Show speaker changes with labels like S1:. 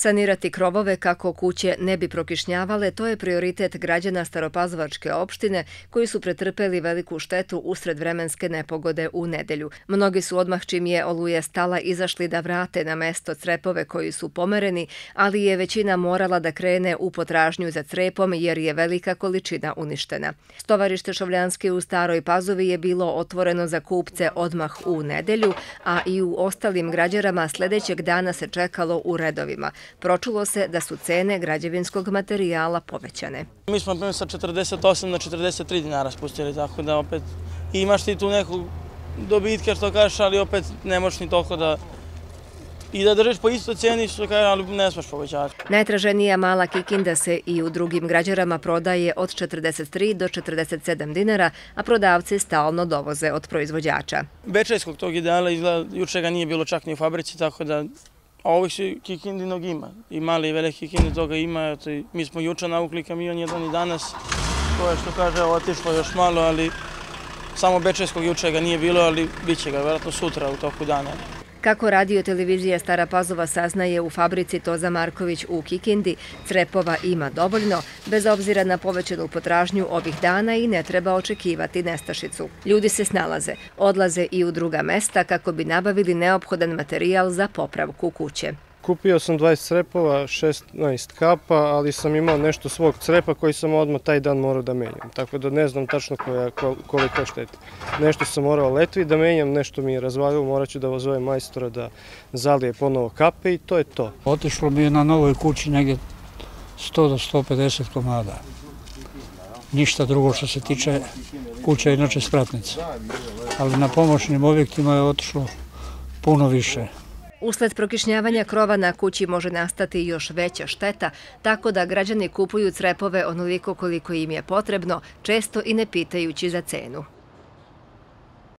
S1: Sanirati krovove kako kuće ne bi prokišnjavale, to je prioritet građana Staropazovačke opštine koji su pretrpeli veliku štetu usred vremenske nepogode u nedelju. Mnogi su odmah čim je oluje stala izašli da vrate na mesto crepove koji su pomereni, ali je većina morala da krene u potražnju za crepom jer je velika količina uništena. Stovarište Šovljanske u Staroj Pazovi je bilo otvoreno za kupce odmah u nedelju, a i u ostalim građarama sljedećeg dana se čekalo u redovima pročulo se da su cene građevinskog materijala povećane.
S2: Mi smo sa 48 na 43 dinara spustili, tako da opet imaš ti tu neku dobitke što kažeš, ali opet ne možeš ni toliko da i da držiš po istoj cijeni što kaže, ali ne smeš povećati.
S1: Najtraženija mala kikinda se i u drugim građarama prodaje od 43 do 47 dinara, a prodavci stalno dovoze od proizvođača.
S2: Bečajskog tog ideala izgleda, juče ga nije bilo čak ni u fabrici, tako da A ovih se kikindinog ima. I mali i veliki kikindi toga ima. Mi smo juče navukli kamion jedan i danas. To je što kaže, otišlo još malo, ali samo Bečajskog juče ga nije bilo, ali bit će ga vjerojatno sutra u toku dana.
S1: Kako radio televizija Stara Pazova saznaje u fabrici Toza Marković u Kikindi, crepova ima dovoljno, bez obzira na povećenu potražnju ovih dana i ne treba očekivati nestašicu. Ljudi se snalaze, odlaze i u druga mesta kako bi nabavili neophodan materijal za popravku kuće.
S3: Kupio sam 20 crepova, 16 kapa, ali sam imao nešto svog crepa koji sam odmah taj dan morao da menjam. Tako da ne znam tačno koja, koliko šteti. Nešto sam morao letvi da menjam, nešto mi je razvalio, morat ću da vozove majstora da zalije ponovo kape i to je to.
S4: Otišlo mi je na novoj kući negdje 100 do 150 komada. Ništa drugo što se tiče kuća inače spratnica. Ali na pomoćnim objektima je otišlo puno više.
S1: Usled prokišnjavanja krova na kući može nastati još veća šteta, tako da građani kupuju crepove onoliko koliko im je potrebno, često i ne pitajući za cenu.